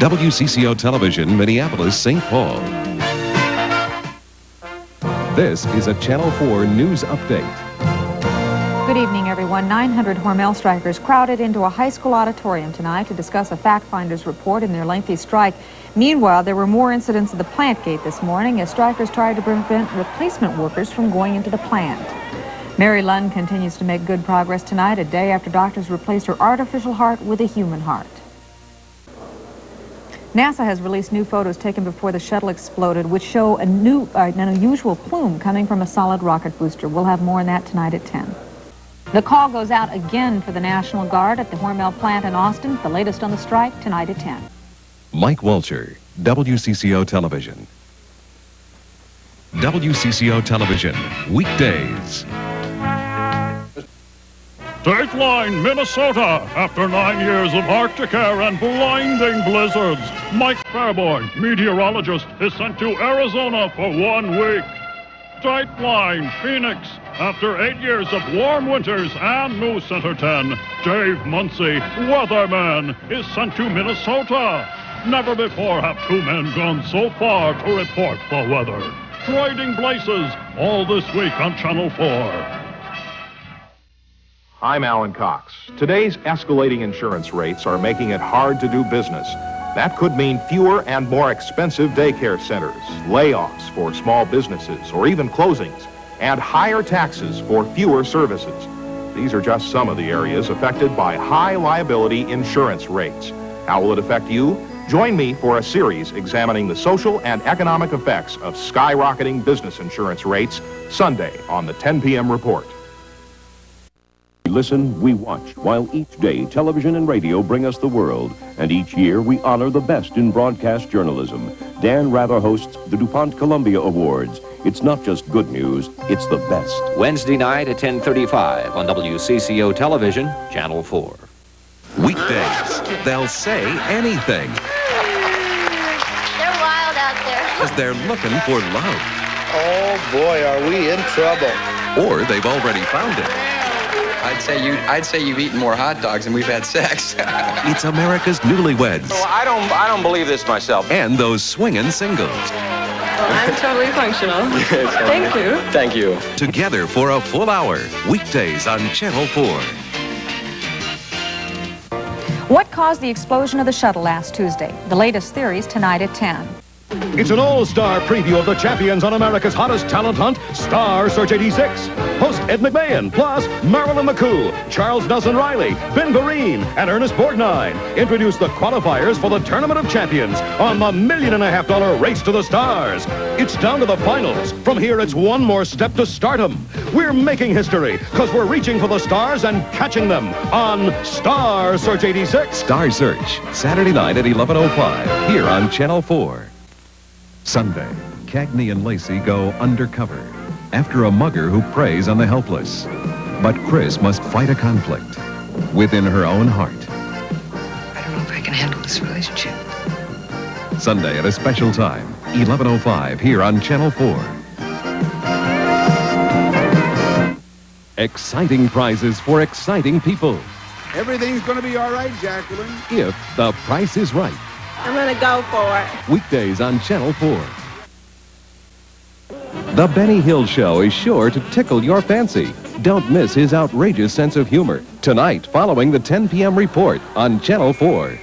WCCO Television, Minneapolis, St. Paul. This is a Channel 4 news update. Good evening, everyone. 900 Hormel strikers crowded into a high school auditorium tonight to discuss a fact finder's report in their lengthy strike. Meanwhile, there were more incidents at the plant gate this morning as strikers tried to prevent replacement workers from going into the plant. Mary Lund continues to make good progress tonight, a day after doctors replaced her artificial heart with a human heart. NASA has released new photos taken before the shuttle exploded, which show a new, uh, an unusual plume coming from a solid rocket booster. We'll have more on that tonight at 10. The call goes out again for the National Guard at the Hormel plant in Austin. The latest on the strike tonight at 10. Mike Walcher, WCCO Television. WCCO Television, weekdays. Dateline, Minnesota. After nine years of Arctic air and blinding blizzards, Mike Fairbourne, meteorologist, is sent to Arizona for one week. Dateline, Phoenix. After eight years of warm winters and News Center 10, Dave Munsey, weatherman, is sent to Minnesota. Never before have two men gone so far to report the weather. Trading places, all this week on Channel 4. I'm Alan Cox. Today's escalating insurance rates are making it hard to do business. That could mean fewer and more expensive daycare centers, layoffs for small businesses, or even closings, and higher taxes for fewer services. These are just some of the areas affected by high liability insurance rates. How will it affect you? Join me for a series examining the social and economic effects of skyrocketing business insurance rates Sunday on the 10 p.m. report. We listen, we watch, while each day television and radio bring us the world. And each year we honor the best in broadcast journalism. Dan Rather hosts the DuPont Columbia Awards. It's not just good news, it's the best. Wednesday night at 1035 on WCCO Television, Channel 4. Weekdays, they'll say anything They're wild out there. because they're looking for love. Oh boy, are we in trouble. Or they've already found it. I'd say you I'd say you've eaten more hot dogs than we've had sex. It's America's newlyweds I don't I don't believe this myself. and those swinging singles. I'm totally functional. Thank you. Thank you. Together for a full hour, weekdays on Channel 4. What caused the explosion of the shuttle last Tuesday? The latest theories tonight at 10. It's an all-star preview of the champions on America's hottest talent hunt, Star Search 86. Host Ed McMahon, plus Marilyn McCoo, Charles Nelson Reilly, Ben Vereen, and Ernest Borgnine introduce the qualifiers for the Tournament of Champions on the million and a half dollar race to the stars. It's down to the finals. From here, it's one more step to stardom. We're making history because we're reaching for the stars and catching them on Star Search 86. Star Search, Saturday night at 11.05, here on Channel 4. Sunday, Cagney and Lacey go undercover after a mugger who preys on the helpless. But Chris must fight a conflict within her own heart. I don't know if I can handle this relationship. Sunday at a special time, 11.05, here on Channel 4. Exciting prizes for exciting people Everything's gonna be all right, Jacqueline. if the price is right. I'm gonna go for it. Weekdays on Channel 4. The Benny Hill Show is sure to tickle your fancy. Don't miss his outrageous sense of humor. Tonight, following the 10 p.m. report on Channel 4.